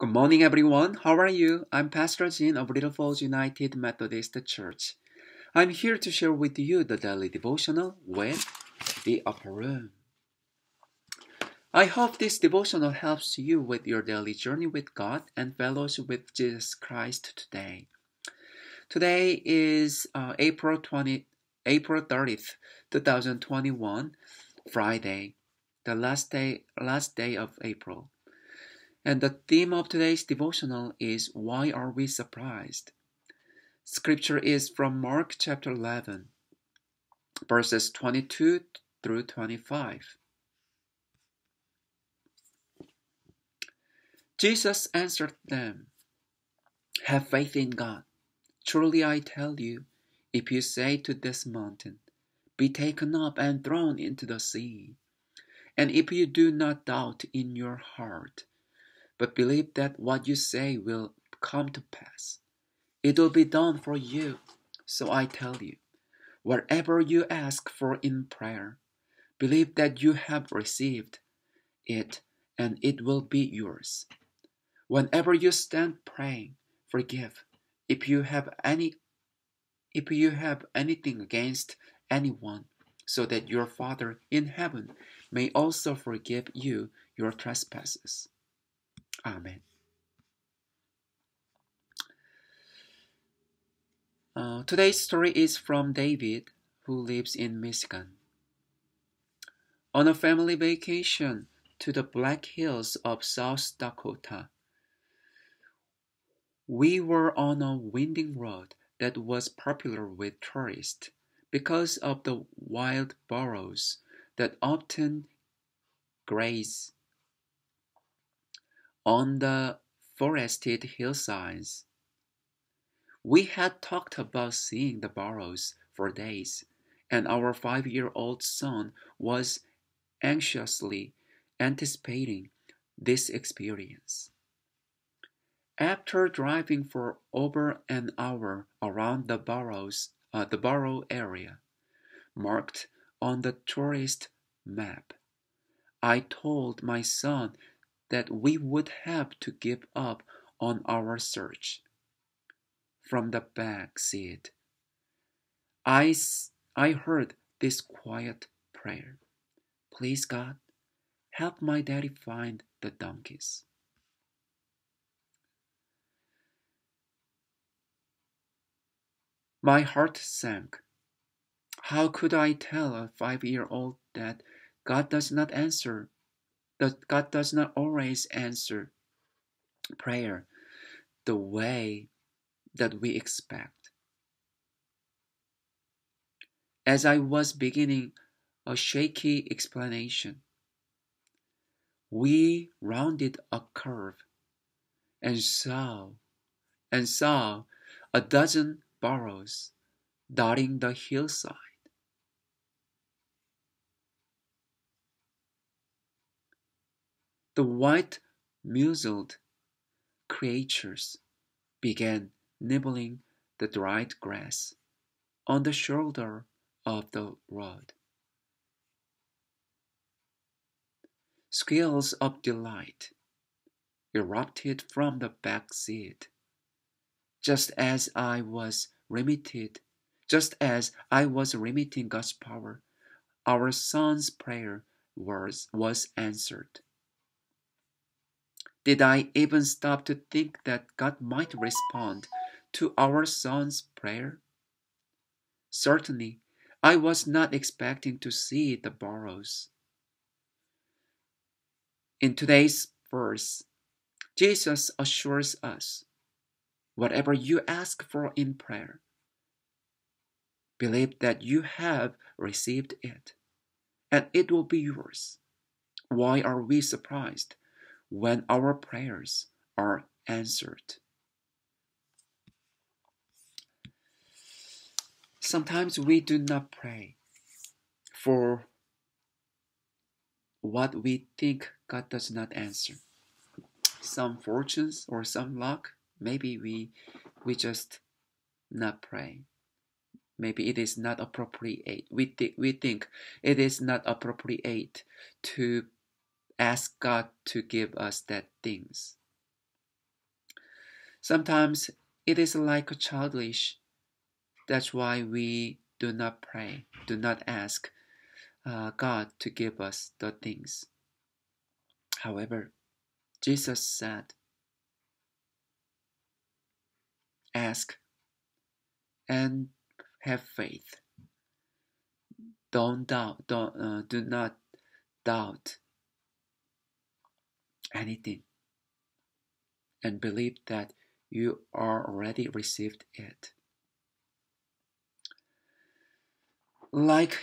Good morning, everyone. How are you? I'm Pastor Jin of Little Falls United Methodist Church. I'm here to share with you the daily devotional with the upper room. I hope this devotional helps you with your daily journey with God and fellows with Jesus Christ today. Today is uh, April 20, April 30th, 2021, Friday, the last day, last day of April. And the theme of today's devotional is Why Are We Surprised? Scripture is from Mark chapter 11, verses 22 through 25. Jesus answered them, Have faith in God. Truly I tell you, if you say to this mountain, Be taken up and thrown into the sea, and if you do not doubt in your heart, but believe that what you say will come to pass. It will be done for you. So I tell you, whatever you ask for in prayer, believe that you have received it and it will be yours. Whenever you stand praying, forgive if you have any if you have anything against anyone, so that your Father in heaven may also forgive you your trespasses. Amen. Uh, today's story is from David, who lives in Michigan. On a family vacation to the Black Hills of South Dakota, we were on a winding road that was popular with tourists because of the wild burros that often graze on the forested hillsides. We had talked about seeing the burros for days, and our five year old son was anxiously anticipating this experience. After driving for over an hour around the burros, uh, the burro area, marked on the tourist map, I told my son that we would have to give up on our search. From the back seat, I, I heard this quiet prayer Please, God, help my daddy find the donkeys. My heart sank. How could I tell a five year old that God does not answer that God does not always answer prayer the way that we expect. As I was beginning a shaky explanation, we rounded a curve and saw and saw a dozen burros dotting the hillside. The white muzzled creatures began nibbling the dried grass on the shoulder of the road. Squeals of delight erupted from the back seat, just as I was remitted, just as I was remitting God's power, our son's prayer was, was answered. Did I even stop to think that God might respond to our son's prayer? Certainly, I was not expecting to see the burros. In today's verse, Jesus assures us whatever you ask for in prayer, believe that you have received it, and it will be yours. Why are we surprised? When our prayers are answered. Sometimes we do not pray for what we think God does not answer. Some fortunes or some luck, maybe we we just not pray. Maybe it is not appropriate. We we think it is not appropriate to ask God to give us that things. Sometimes it is like childish. That's why we do not pray, do not ask uh, God to give us the things. However, Jesus said, Ask and have faith. Don't doubt, don't, uh, do not doubt anything and believe that you are already received it. Like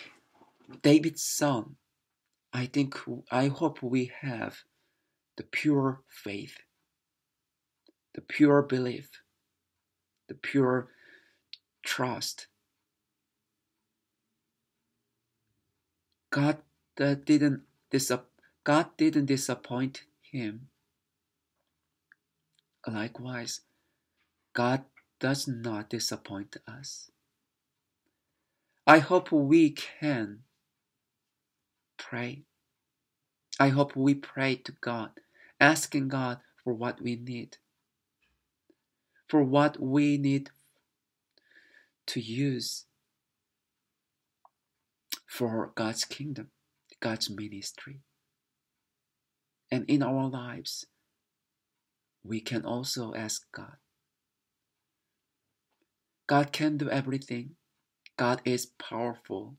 David's son, I think I hope we have the pure faith, the pure belief, the pure trust. God uh, didn't God didn't disappoint him. Likewise, God does not disappoint us. I hope we can pray. I hope we pray to God, asking God for what we need, for what we need to use for God's kingdom, God's ministry. And in our lives, we can also ask God. God can do everything. God is powerful.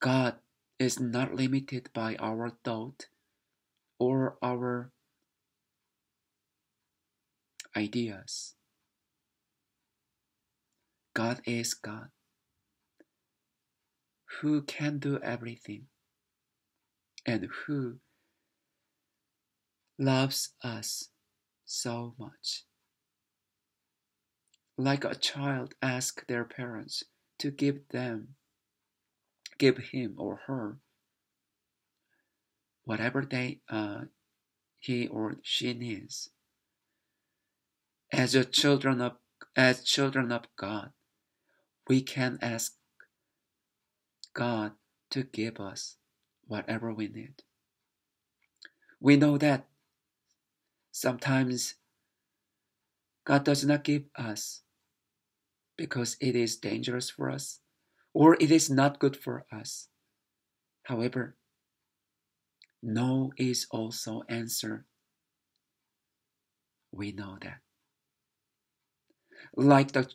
God is not limited by our thought or our ideas. God is God who can do everything and who loves us so much. Like a child asks their parents to give them, give him or her whatever they, uh, he or she needs. As children of, as children of God, we can ask God to give us whatever we need. We know that sometimes God does not give us because it is dangerous for us or it is not good for us. However, no is also answer. We know that. Like the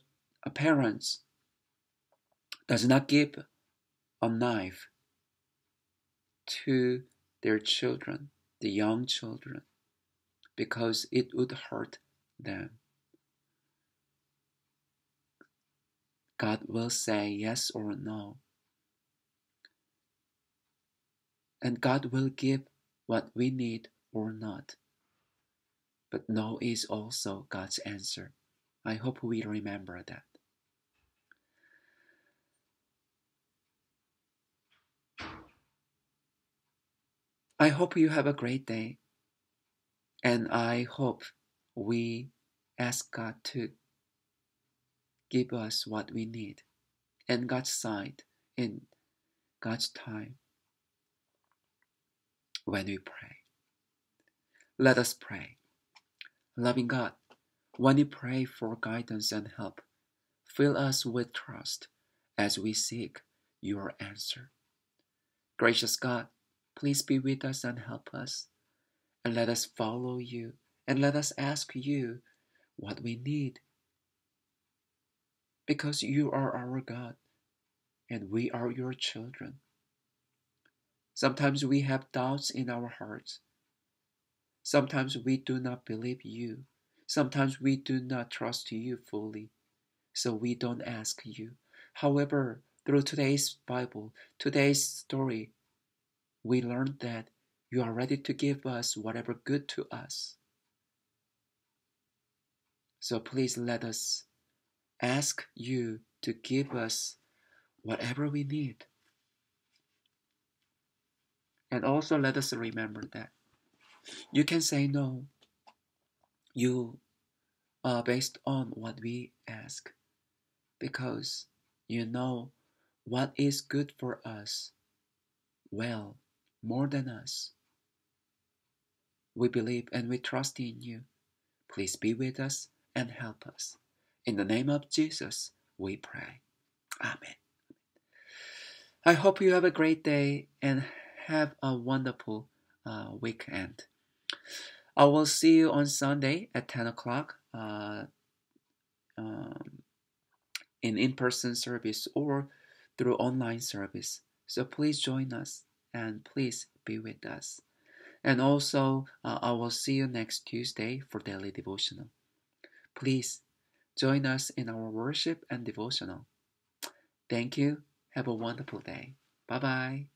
parents does not give a knife to their children, the young children, because it would hurt them. God will say yes or no. And God will give what we need or not. But no is also God's answer. I hope we remember that. I hope you have a great day. And I hope we ask God to give us what we need and God's side in God's time when we pray. Let us pray. Loving God, when we pray for guidance and help, fill us with trust as we seek your answer. Gracious God, please be with us and help us, and let us follow you, and let us ask you what we need because you are our God and we are your children. Sometimes we have doubts in our hearts. Sometimes we do not believe you. Sometimes we do not trust you fully, so we don't ask you. However, through today's Bible, today's story, we learned that you are ready to give us whatever good to us. So please let us ask you to give us whatever we need. And also let us remember that you can say no. You are based on what we ask because you know what is good for us well more than us. We believe and we trust in you. Please be with us and help us. In the name of Jesus, we pray. Amen. I hope you have a great day and have a wonderful uh, weekend. I will see you on Sunday at 10 o'clock uh, um, in in person service or through online service. So please join us and please be with us. And also, uh, I will see you next Tuesday for daily devotional. Please join us in our worship and devotional. Thank you. Have a wonderful day. Bye bye.